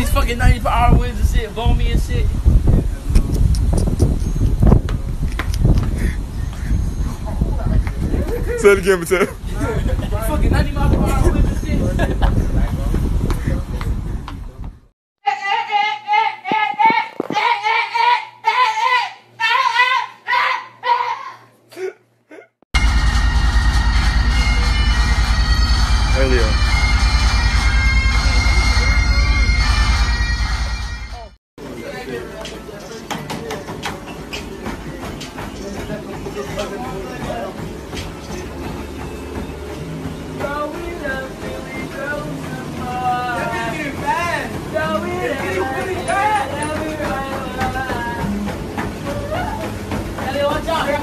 These fucking 90 per hour winds and shit, me and shit. Say it again, Mateo. Fucking 90 mile per hour winds and shit.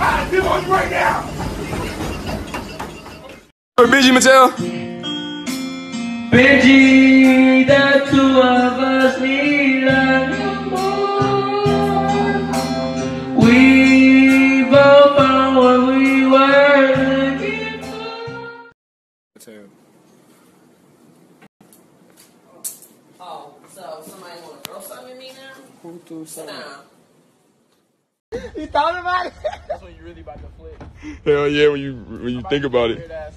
I flip on you right now. Benji, Mateo. Benji, the two of us need a more. We both found what we were looking for. Mateo. Oh, so somebody want to throw something at me now? Who threw something? Nah. You thought about it? That's when you really about to flip. Hell yeah, when you when you think about it. Weird ass